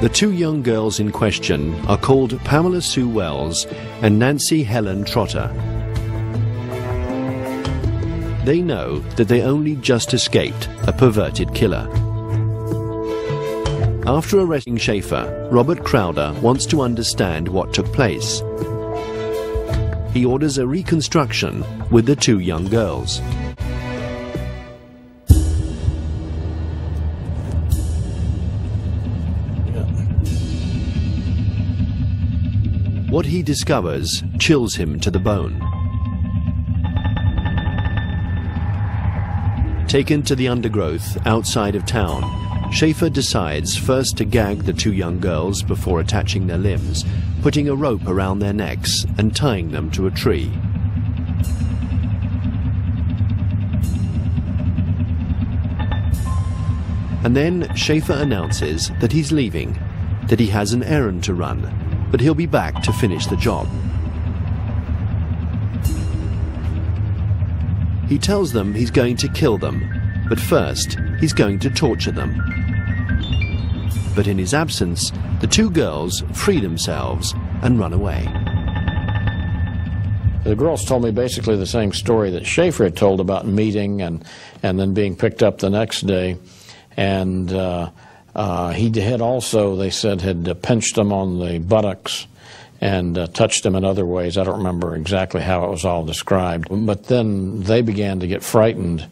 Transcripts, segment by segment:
The two young girls in question are called Pamela Sue Wells and Nancy Helen Trotter. They know that they only just escaped a perverted killer. After arresting Schaefer, Robert Crowder wants to understand what took place. He orders a reconstruction with the two young girls. What he discovers chills him to the bone. Taken to the undergrowth outside of town, Schaefer decides first to gag the two young girls before attaching their limbs, putting a rope around their necks and tying them to a tree. And then Schaefer announces that he's leaving, that he has an errand to run, but he'll be back to finish the job. He tells them he's going to kill them, but first he's going to torture them. But in his absence, the two girls free themselves and run away. The girls told me basically the same story that Schaefer had told about meeting and, and then being picked up the next day. And uh, uh, he had also, they said, had uh, pinched them on the buttocks and uh, touched them in other ways. I don't remember exactly how it was all described. But then they began to get frightened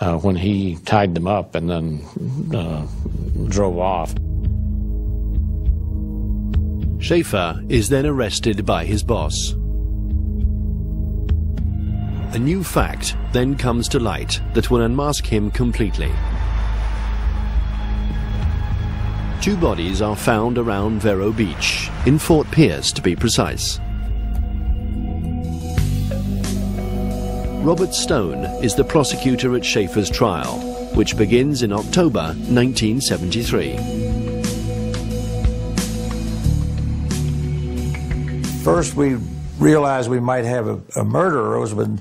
uh, when he tied them up and then uh, drove off. Schaefer is then arrested by his boss. A new fact then comes to light that will unmask him completely. Two bodies are found around Vero Beach, in Fort Pierce to be precise. Robert Stone is the prosecutor at Schaefer's trial, which begins in October 1973. First, we realized we might have a, a murderer was when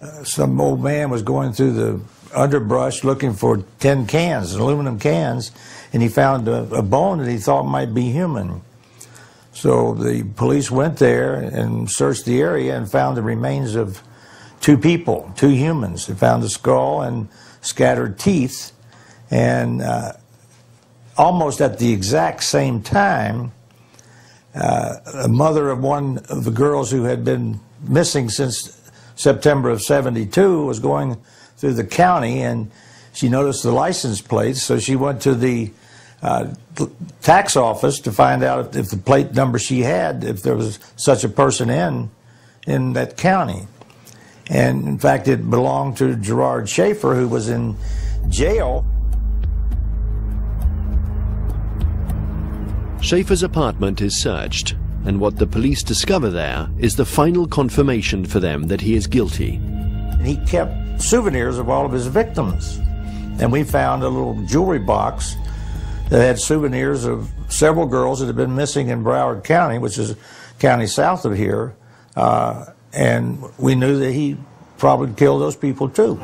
uh, some old man was going through the underbrush looking for tin cans, aluminum cans, and he found a, a bone that he thought might be human. So the police went there and searched the area and found the remains of two people, two humans. They found a skull and scattered teeth. And uh, almost at the exact same time, uh, a mother of one of the girls who had been missing since September of 72 was going through the county and she noticed the license plates, so she went to the uh, tax office to find out if, if, the plate number she had, if there was such a person in in that county. And in fact, it belonged to Gerard Schaefer, who was in jail. Schaefer's apartment is searched, and what the police discover there is the final confirmation for them that he is guilty. He kept souvenirs of all of his victims. And we found a little jewelry box that had souvenirs of several girls that had been missing in Broward County, which is county south of here. Uh, and we knew that he probably killed those people too.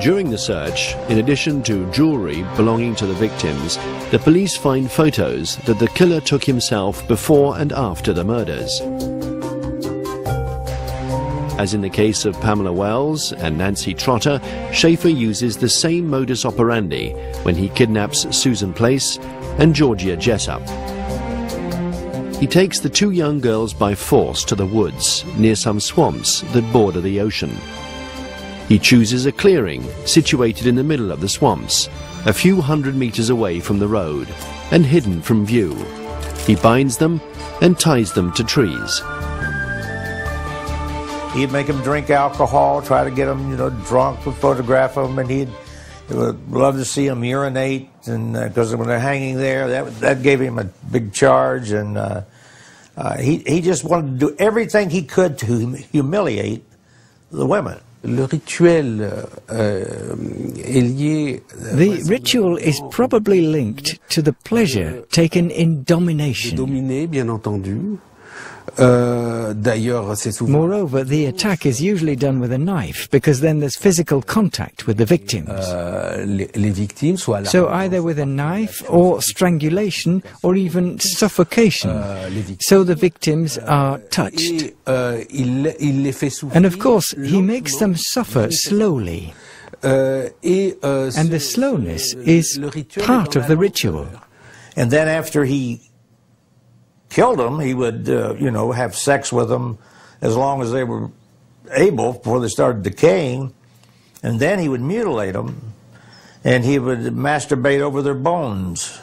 During the search, in addition to jewelry belonging to the victims, the police find photos that the killer took himself before and after the murders. As in the case of Pamela Wells and Nancy Trotter, Schaefer uses the same modus operandi when he kidnaps Susan Place and Georgia Jessup. He takes the two young girls by force to the woods near some swamps that border the ocean. He chooses a clearing situated in the middle of the swamps, a few hundred meters away from the road and hidden from view. He binds them and ties them to trees. He'd make them drink alcohol, try to get them, you know, drunk, would photograph them, and he'd would love to see them urinate, and because uh, when they're hanging there, that that gave him a big charge, and uh, uh, he he just wanted to do everything he could to hum humiliate the women. Le rituel euh, est lié. The ritual is probably linked to the pleasure taken in domination. Euh, Moreover, the attack is usually done with a knife because then there's physical contact with the victims. euh, les, les victimes, soit la So either with a knife or strangulation or even suffocation. euh, les victimes. So the victims are touched. Et euh, il, il les fait souffrir. And of course, he makes them suffer slowly. Euh, et, euh, And the slowness is le rituel est part of the ritual. And then after he killed them, he would, uh, you know, have sex with them as long as they were able before they started decaying. And then he would mutilate them and he would masturbate over their bones.